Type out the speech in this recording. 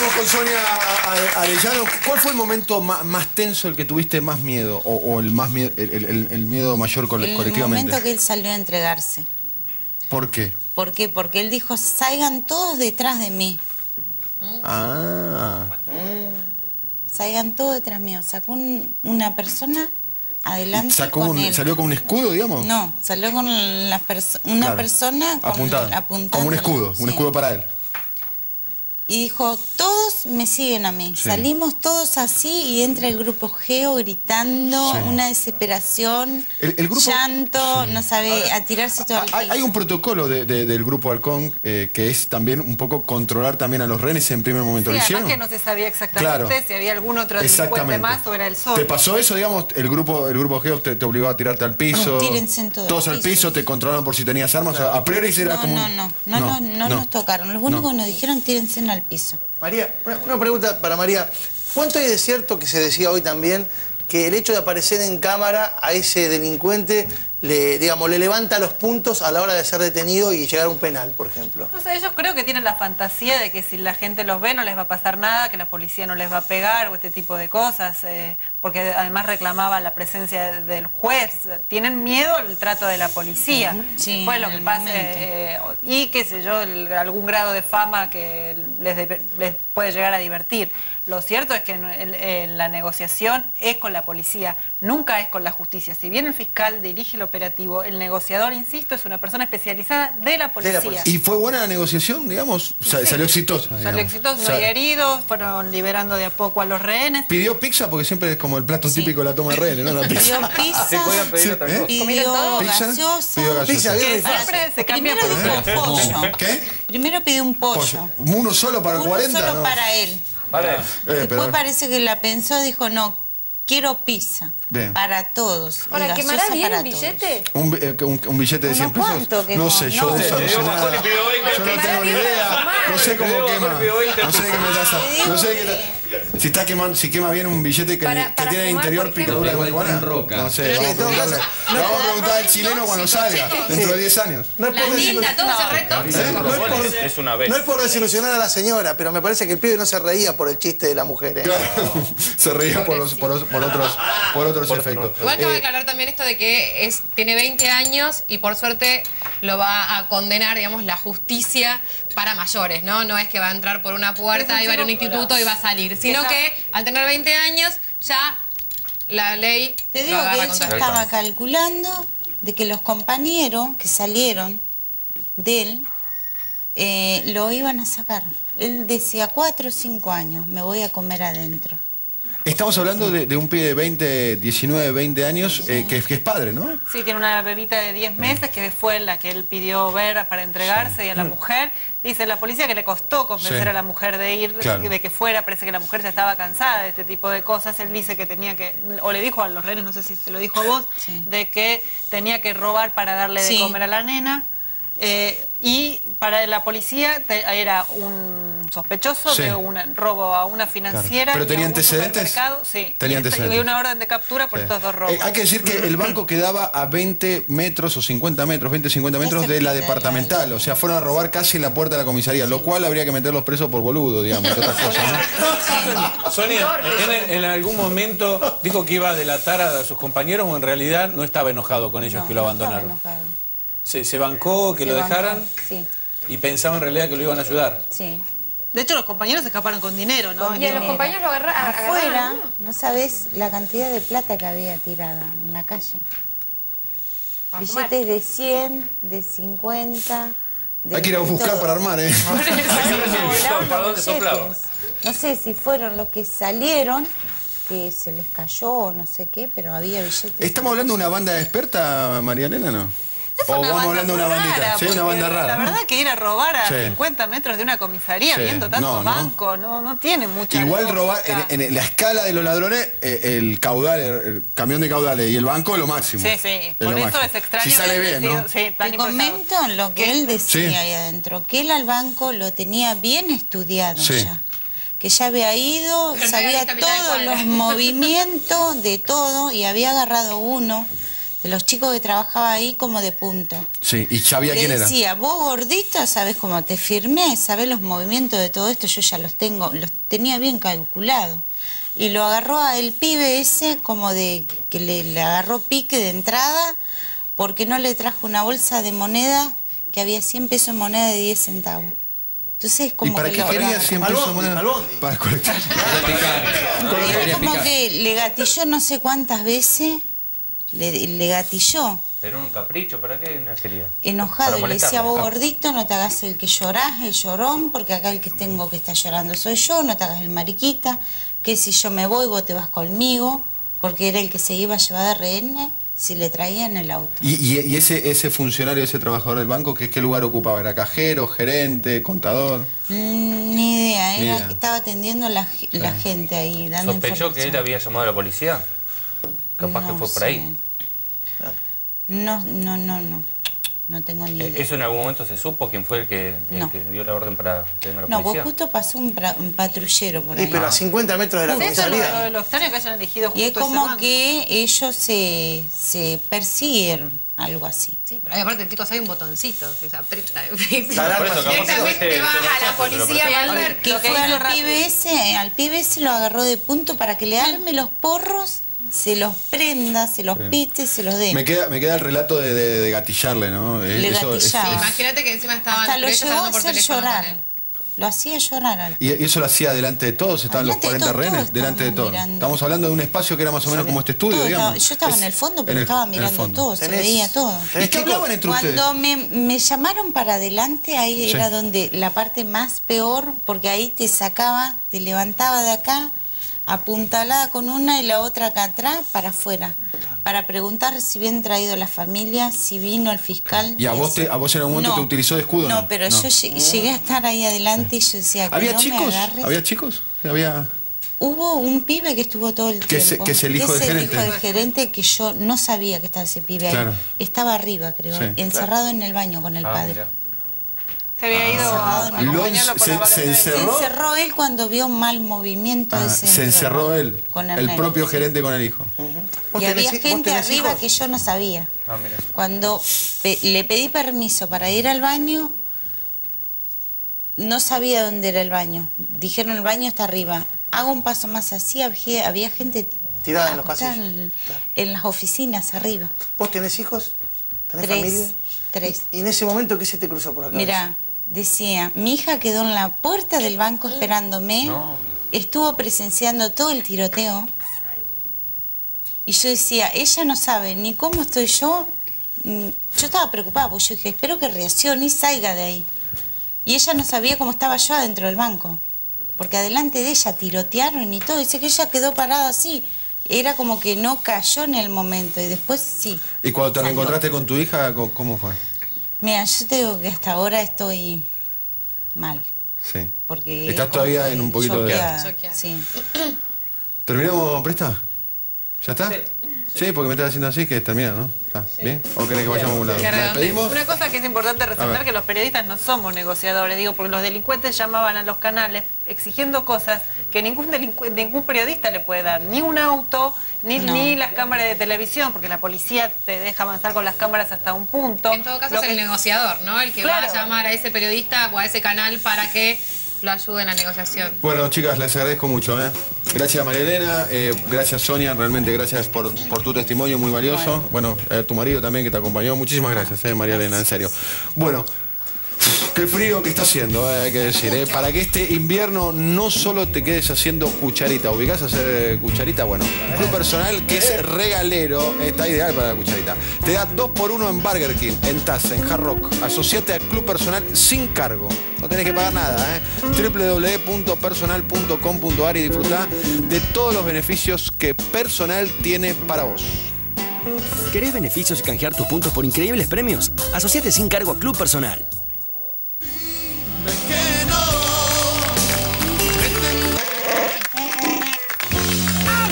Vamos con Sonia Arellano. ¿Cuál fue el momento más, tenso, el que tuviste más miedo? O, o el, más mie- el, el- el miedo mayor cole- El colectivamente? momento que él salió a entregarse. ¿Por qué? ¿Por qué? Porque él dijo, salgan todos detrás de mí. Ah. Salgan todos detrás mío. Sacó un- una persona adelante Sacó con un- él. ¿Salió con un escudo, digamos? No, salió con la perso- una Claro. persona con Apuntada. apuntando. Como un escudo, un Sí. escudo para él. Y dijo, todos me siguen a mí. Sí. Salimos todos así y entra el grupo Geo gritando, Sí. una desesperación, El- el grupo- llanto, no sabe, a tirarse todo Ah, el Hay, hay un protocolo de- de- del grupo Halcón eh, que es también un poco controlar también a los rehenes en primer momento. Sí, ¿Lo además hicieron? que no se sabía exactamente Claro. si había algún otro delincuente más o era el sol. ¿Te pasó eso, digamos? El grupo, el grupo Geo te, te obligó a tirarte al piso. Tírense en todo Todos al piso. piso, te controlaron por si tenías armas. O sea, a priori era No, como. no, un- no, no, no, no, nos tocaron. Los únicos que nos dijeron tírense al María, una pregunta para María. ¿Cuánto hay de cierto que se decía hoy también que el hecho de aparecer en cámara a ese delincuente le, digamos, le levanta los puntos a la hora de ser detenido y llegar a un penal, por ejemplo? No sé, ellos creo que tienen la fantasía de que si la gente los ve no les va a pasar nada, que la policía no les va a pegar o este tipo de cosas, eh, porque además reclamaba la presencia del juez. Tienen miedo al trato de la policía. Sí, Después lo que pase, eh, y qué sé yo, el- algún grado de fama que les, les puede llegar a divertir. Lo cierto es que en, en- en la negociación es con la policía, nunca es con la justicia. Si bien el fiscal dirige el operativo, el negociador, insisto, es una persona especializada de la policía. policía. ¿Y fue buena la negociación, digamos? Sa- Salió exitosa. Salió digamos. exitoso, no Sa- hay heridos, fueron liberando de a poco a los rehenes. Pidió pizza porque siempre es como el plato Sí. típico de la toma de rehenes, ¿no? La Pidió pizza. pizza, Se podían pedir Sí, otra ¿eh? cosa. pidió ¿Pizza? gaseosa. Pidió gaseosa. Pizza, siempre se cambia Primero por dijo pollo. ¿Qué? Primero pidió un pollo. Pollo. ¿Uno solo para Uno 40? solo ¿no? para él. Vale. Eh, Después pero- parece que la pensó, dijo, no, quiero pizza. Bien. Para todos. Ahora, ¿quemará bien para un billete? Un, eh, un- un billete de ¿Uno 100 pesos. cuánto? No sé, yo No. eso no Le sé dio nada. bajón y pidió 20. Yo no tengo ni idea. No sé cómo quema. bajón y pidió 20 No sé qué me digo No sé qué Si está quemando, si quema bien un billete que, Para- que para tiene en el interior picadura de Igual marihuana. en roca. No sé, vamos a preguntarle. Le vamos a preguntar al chileno cuando salga, dentro de 10 años. No es por desilu- tinta, todo se reto. no es por- Es una vez. no es por desilusionar a la señora, pero me parece que el pibe no se reía por el chiste de la mujer. ¿eh? Claro, se reía por, los- por, los- por otros, por otros efectos. Igual cabe Eh, aclarar también esto de que es, tiene 20 años y por suerte lo va a condenar, digamos, la justicia para mayores, ¿no? No es que va a entrar por una puerta y va a ir a un instituto y va a salir, sino que al tener 20 años ya la ley Te digo que él estaba calculando de que los compañeros que salieron de él eh, lo iban a sacar. Él decía cuatro o cinco años, me voy a comer adentro. Estamos hablando de, de un pibe de 20, 19, 20 años eh, que, que es padre, ¿no? Sí, tiene una bebita de 10 meses que fue la que él pidió ver para entregarse y a la mujer. Dice la policía que le costó convencer Sí. a la mujer de ir, Claro. de que fuera. Parece que la mujer ya estaba cansada de este tipo de cosas. Él dice que tenía que, o le dijo a los rehenes, no sé si te lo dijo a vos, Sí. de que tenía que robar para darle de comer a la nena. Eh, y para la policía te- era un sospechoso Sí. de un robo a una financiera. ¿Pero y tenía antecedentes? Sí. Tenía y, antecedentes. y una orden de captura por Sí. estos dos robos. Eh, hay que decir que el banco quedaba a 20 metros o 50 metros, 20, 50 metros de la departamental. O sea, fueron a robar casi en la puerta de la comisaría, lo cual habría que meterlos presos por boludo, digamos, otras cosas, ¿no? Sonia, ¿en, en algún momento dijo que iba a delatar a sus compañeros o en realidad no estaba enojado con ellos No, que lo no estaba abandonaron? enojado. ¿Se, se bancó que Se lo bancó, dejaran Sí, y pensaba en realidad que lo iban a ayudar? sí. De hecho, los compañeros escaparon con dinero, ¿no? Y los compañeros lo agarra, agarraron Afuera, no sabes la cantidad de plata que había tirada en la calle. Billetes de 100, de 50. de Hay que ir a buscar todo. para armar, ¿eh? No sé si fueron los que salieron, que se les cayó o no sé qué, pero había billetes. ¿Estamos hablando de una banda experta, María Elena, no? Es o una vamos hablando de una bandita. rara, sí, una banda rara. La verdad que ir a robar a Sí. 50 metros de una comisaría Sí. viendo tantos No, no. bancos, no, no tiene mucha Igual lógica. robar, en, en la escala de los ladrones, eh, el caudal, el, el camión de caudales y el banco, lo máximo. Sí, sí, Es por eso máximo. es extraño. Si sale bien, ¿no? sí, tan Te comento lo que él decía Sí. ahí adentro, que él al banco lo tenía bien estudiado Sí. ya. Que ya había ido, Pero sabía todos los movimientos de todo y había agarrado uno de los chicos que trabajaba ahí como de punto. Sí, y sabía quién era. decía, vos gordito, sabes cómo te firmé, sabes los movimientos de todo esto, yo ya los tengo, los tenía bien calculado. Y lo agarró a el pibe ese como de que le, le agarró pique de entrada porque no le trajo una bolsa de moneda que había 100 pesos en moneda de 10 centavos. Entonces es como ¿Y para que qué lo- quería lo- 100 Pa'l pesos bondi, moneda? Para colectar. Y era como que le gatilló no sé cuántas veces, le, le gatilló. Pero un capricho, ¿para qué no quería? enojado y le decía, vos molestarme. gordito, no te hagas el que llorás, el llorón, porque acá el que tengo que estar llorando soy yo, no te hagas el mariquita, que si yo me voy vos te vas conmigo, porque era el que se iba a llevar de rehén si le traían el auto. ¿Y, y- y ese, ese funcionario, ese trabajador del banco, ¿qué, qué lugar ocupaba? ¿Era cajero, gerente, contador? Mm, ni idea, Ni era idea. que estaba atendiendo la, la gente ahí, dando ¿Sospechó que él había llamado a la policía? Capaz que No fue por sé. ahí. No, no, no, no, no tengo ni Eh, idea. ¿Eso en algún momento se supo quién fue el que, el No. que dio la orden para tener la No, vos policía? justo pasó un, pra- un patrullero por Y ahí. pero a 50 metros de la Eso es lo, comisaría. lo- extraño que hayan elegido Y es justo ese como banco. que ellos se, se persiguieron, algo así. Sí, pero ahí aparte, chicos, hay un botoncito que se aprieta. Eso, que Directamente vas a la policía a ver Que que fue al pibe ese, al pibe ese lo agarró de punto para que le arme los porros, se los prenda, se los pite, se los dé. Me queda, me queda el relato de, de- de gatillarle, ¿no? Le eso es- imagínate que encima estaban Hasta lo pero ellos llevó a hacer llorar. Lo hacía llorar al y, y eso lo hacía delante de todos, estaban los Delante de 40 todos, rehenes, todos delante de todos. mirando. Estamos hablando de un espacio que era más o menos como este estudio, Todo digamos. estaba- yo estaba Es- en el fondo, pero el- estaba mirando todo, se Tenés- veía todo. ¿Y qué hablaban entre Cuando me, me llamaron para adelante, ahí Sí. era donde la parte más peor, porque ahí te sacaba, te levantaba de acá, apuntalada con una y la otra acá atrás para afuera, para preguntar si bien traído la familia, si vino el fiscal. ¿Y a vos te- a vos en algún momento te utilizó de escudo, No, no? pero No. yo lle- llegué a estar ahí adelante y yo decía que ¿Había no me chicos? agarres. ¿Había chicos? ¿Había...? Hubo un pibe que estuvo todo el Que es- tiempo. que es el hijo del gerente. hijo del gerente que yo no sabía que estaba ese pibe ahí. Claro. Estaba arriba, creo, Sí. encerrado en el baño con el Ah, padre. Se había ido a, a Lo acompañarlo por se- la se vacaciones. Se ¿Cerró? encerró él cuando vio un mal movimiento Ah, ese se encerró él, con el propio gerente con el hijo. ¿Vos Y había gente arriba hijos? que yo no sabía. Ah. Cuando pe- le pedí permiso para ir al baño, no sabía dónde era el baño. Dijeron el baño está arriba. Hago un paso más así, había, había gente Tirada en los pasillos. en, en las oficinas arriba. ¿Vos tenés hijos? ¿Tenés Tres, familia? tres. ¿Y en ese momento qué se te cruzó por acá? Mira, decía, mi hija quedó en la puerta del banco esperándome, No. estuvo presenciando todo el tiroteo. Y yo decía, ella no sabe ni cómo estoy yo. Mm, Yo estaba preocupada, porque yo dije, espero que reaccione y salga de ahí. Y ella no sabía cómo estaba yo adentro del banco. Porque adelante de ella tirotearon y todo. Dice que ella quedó parada así. Era como que no cayó en el momento. Y después sí. ¿Y cuando te Salió. reencontraste con tu hija, cómo fue? Mira, yo te digo que hasta ahora estoy mal. Sí. Porque Estás es todavía en un poquito de- Choqueada. Sí. ¿Terminamos, Presta? ¿Ya está? Sí. Porque me estás haciendo así que termina, ¿no? ¿Está bien? ¿O querés que vayamos a un lado? Una cosa que es importante resaltar que los periodistas no somos negociadores, digo, porque los delincuentes llamaban a los canales exigiendo cosas que ningún ningún periodista le puede dar, ni un auto, ni, No. ni las cámaras de televisión, porque la policía te deja avanzar con las cámaras hasta un punto. En todo caso Lo es el negociador, ¿no? El que Claro. va a llamar a ese periodista o a ese canal para que lo ayude en la negociación. Bueno, chicas, les agradezco mucho. ¿eh? Gracias, María Elena. eh, gracias, Sonia. Realmente gracias por, por tu testimonio muy valioso. Bueno, eh, tu marido también que te acompañó. Muchísimas gracias, eh, María Elena, en serio. Bueno. Qué frío que está haciendo, eh, hay que decir. eh. Para que este invierno no solo te quedes haciendo cucharita, ubicás a hacer eh, cucharita, bueno, Club Personal, que es regalero, está ideal para la cucharita. Te da dos por uno en Burger King, en Taza, en Hard Rock. Asociate al Club Personal sin cargo. No tenés que pagar nada, ¿eh? www.personal.com.ar y disfrutá de todos los beneficios que Personal tiene para vos. ¿Querés beneficios y canjear tus puntos por increíbles premios? Asociate sin cargo a Club Personal.